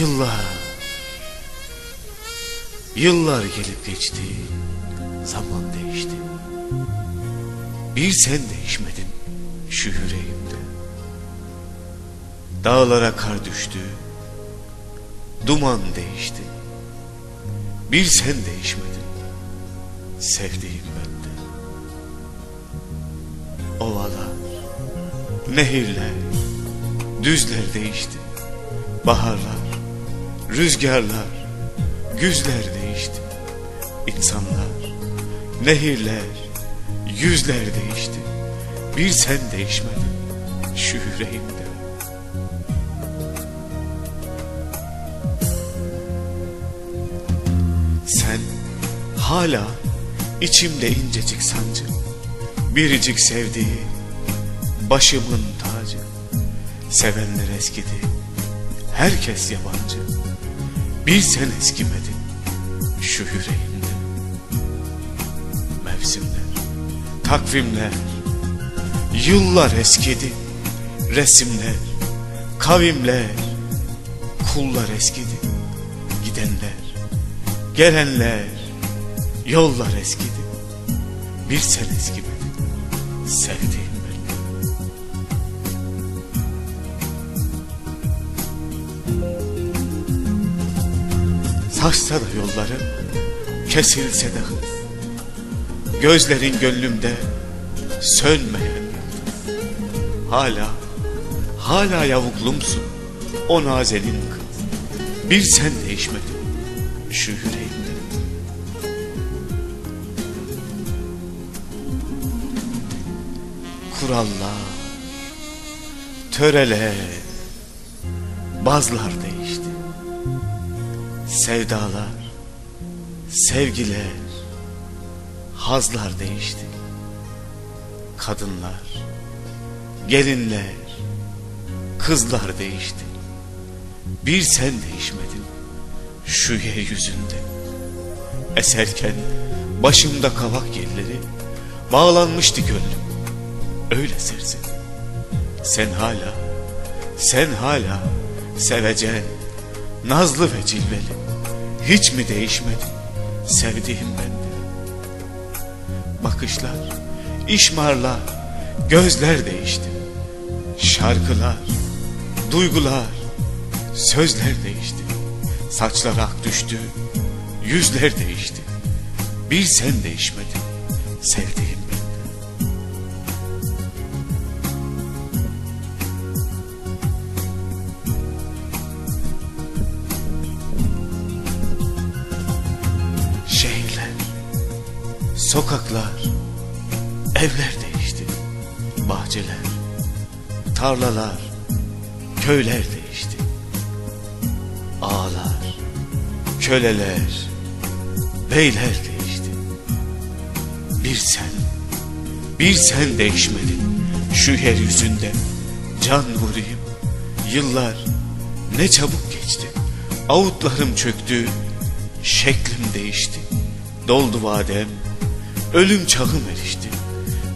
Yıllar, yıllar gelip geçti, zaman değişti. Bir sen değişmedin şu yüreğimde. Dağlara kar düştü, duman değişti. Bir sen değişmedin, sevdiğim bende. Ovalar, nehirler, düzler değişti. Baharlar, rüzgarlar, güzler değişti. İnsanlar, nehirler, yüzler değişti. Bir sen değişmedin şu yüreğimde. Sen hala içimde incecik sancı, biricik sevdiği, başımın tacı. Sevenler eskidi, herkes yabancı. Bir sen eskimedin şu yüreğimde. Mevsimler, takvimler, yıllar eskidi. Resimler, kavimler, kullar eskidi. Gidenler, gelenler, yollar eskidi. Bir sen eskimedin, sevdiğim Saçsa da yolları, kesilse de. Gözlerin gönlümde sönmeyen. Hala, hala yavuklumsun o nazenin kız. Bir sen değişmedin şu yüreğimde. Kurallar, töreler, bazlar değişti. Sevdalar, sevgiler, hazlar değişti. Kadınlar, gelinler, kızlar değişti. Bir sen değişmedin şu yeryüzünde. Eserken başımda kavak yelleri bağlanmıştı gönlüm. Öyle sersem. Sen hala, sen hala sevecen, nazlı ve cilveli. Hiç mi değişmedin sevdiğim bende? Bakışlar, işmarlar, gözler değişti. Şarkılar, duygular, sözler değişti. Saçlar ak düştü, yüzler değişti. Bir sen değişmedin sevdiğim sokaklar, evler değişti. Bahçeler, tarlalar, köyler değişti. Ağalar, köleler, beyler değişti. Bir sen, bir sen değişmedin şu yeryüzünde. Can vurayım, yıllar ne çabuk geçti. Avutlarım çöktü, şeklim değişti. Doldu vadem, ölüm çağım erişti.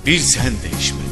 Bir sen durursun